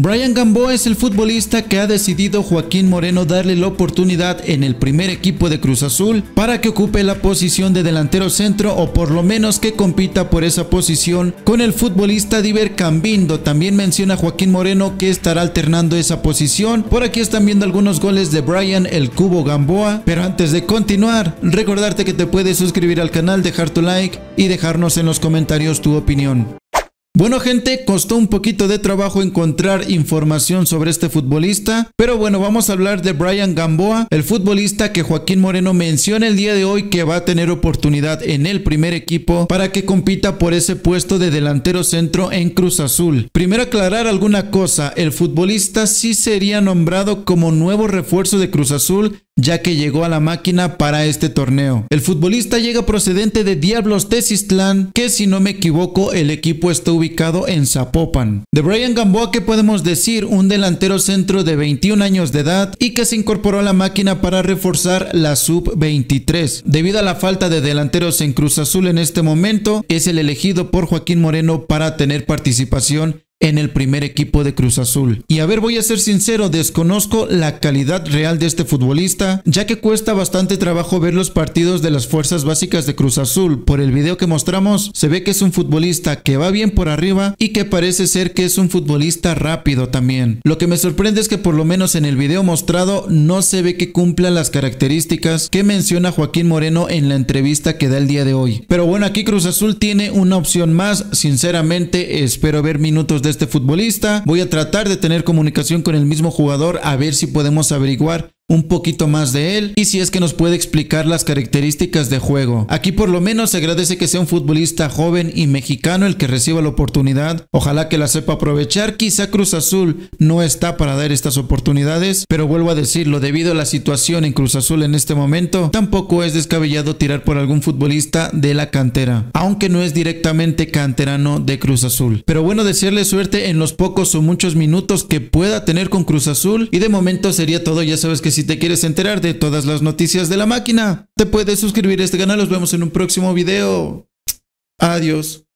Brian Gamboa es el futbolista que ha decidido Joaquín Moreno darle la oportunidad en el primer equipo de Cruz Azul para que ocupe la posición de delantero centro o por lo menos que compita por esa posición con el futbolista Diver Cambindo. También menciona Joaquín Moreno que estará alternando esa posición. Por aquí están viendo algunos goles de Brian el Cubo Gamboa. Pero antes de continuar, recordarte que te puedes suscribir al canal, dejar tu like y dejarnos en los comentarios tu opinión. Bueno gente, costó un poquito de trabajo encontrar información sobre este futbolista, pero bueno, vamos a hablar de Brian Gamboa, el futbolista que Joaquín Moreno menciona el día de hoy que va a tener oportunidad en el primer equipo para que compita por ese puesto de delantero centro en Cruz Azul. Primero aclarar alguna cosa, el futbolista sí sería nombrado como nuevo refuerzo de Cruz Azul ya que llegó a la máquina para este torneo. El futbolista llega procedente de Diablos Tesistlán, que si no me equivoco el equipo está ubicado en Zapopan. De Brian Gamboa, ¿qué podemos decir? Un delantero centro de 21 años de edad y que se incorporó a la máquina para reforzar la sub-23. Debido a la falta de delanteros en Cruz Azul en este momento, es el elegido por Joaquín Moreno para tener participación en el primer equipo de Cruz Azul. Y a ver, voy a ser sincero, desconozco la calidad real de este futbolista, ya que cuesta bastante trabajo ver los partidos de las fuerzas básicas de Cruz Azul. Por el video que mostramos, se ve que es un futbolista que va bien por arriba y que parece ser que es un futbolista rápido también. Lo que me sorprende es que por lo menos en el video mostrado no se ve que cumpla las características que menciona Joaquín Moreno en la entrevista que da el día de hoy. Pero bueno, aquí Cruz Azul tiene una opción más, sinceramente espero ver minutos de este futbolista. Voy a tratar de tener comunicación con el mismo jugador a ver si podemos averiguar un poquito más de él y si es que nos puede explicar las características de juego. Aquí por lo menos se agradece que sea un futbolista joven y mexicano el que reciba la oportunidad. Ojalá que la sepa aprovechar. Quizá Cruz Azul no está para dar estas oportunidades, pero vuelvo a decirlo, debido a la situación en Cruz Azul en este momento, tampoco es descabellado tirar por algún futbolista de la cantera, aunque no es directamente canterano de Cruz Azul. Pero bueno, desearle suerte en los pocos o muchos minutos que pueda tener con Cruz Azul y de momento sería todo, ya sabes que si te quieres enterar de todas las noticias de la máquina, te puedes suscribir a este canal. Nos vemos en un próximo video. Adiós.